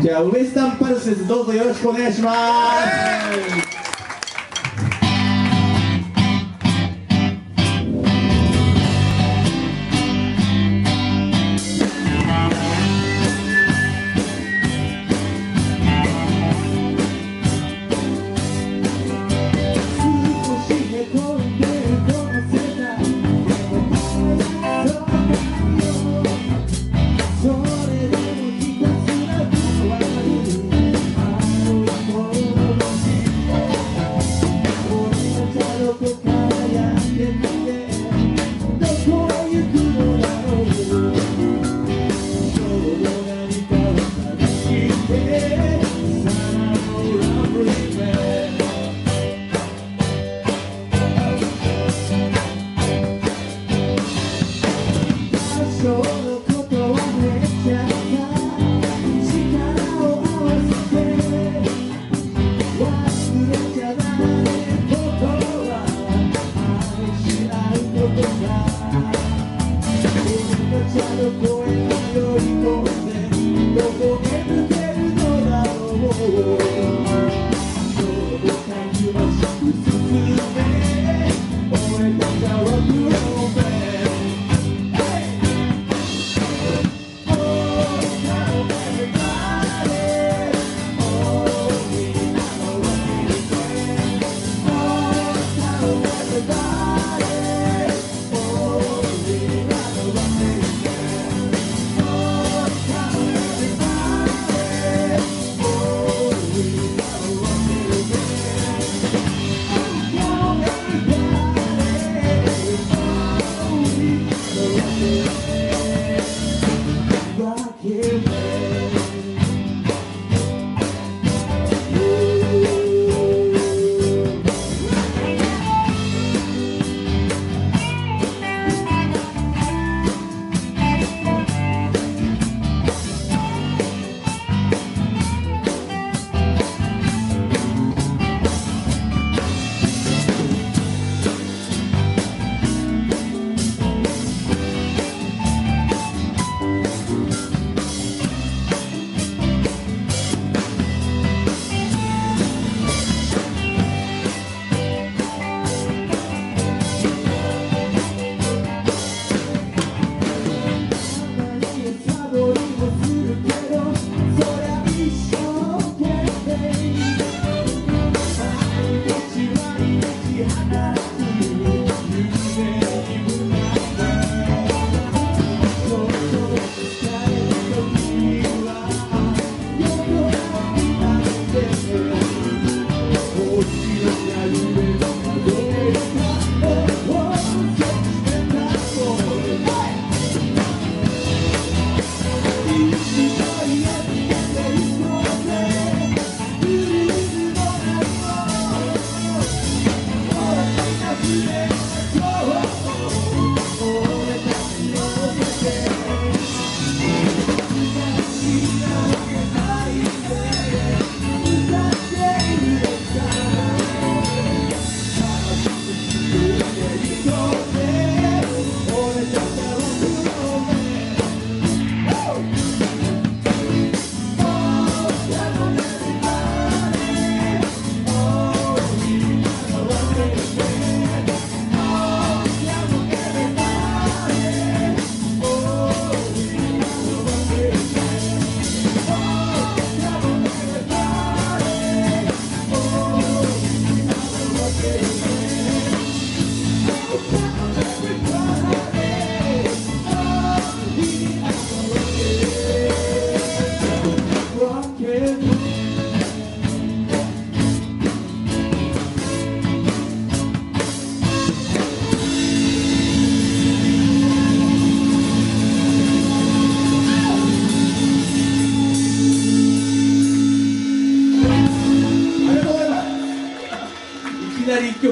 じゃあウエスタンパルスです。どうぞよろしくお願いします。Yeah, yeah, gonna yeah, yeah, yeah, yeah,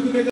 Türk'ü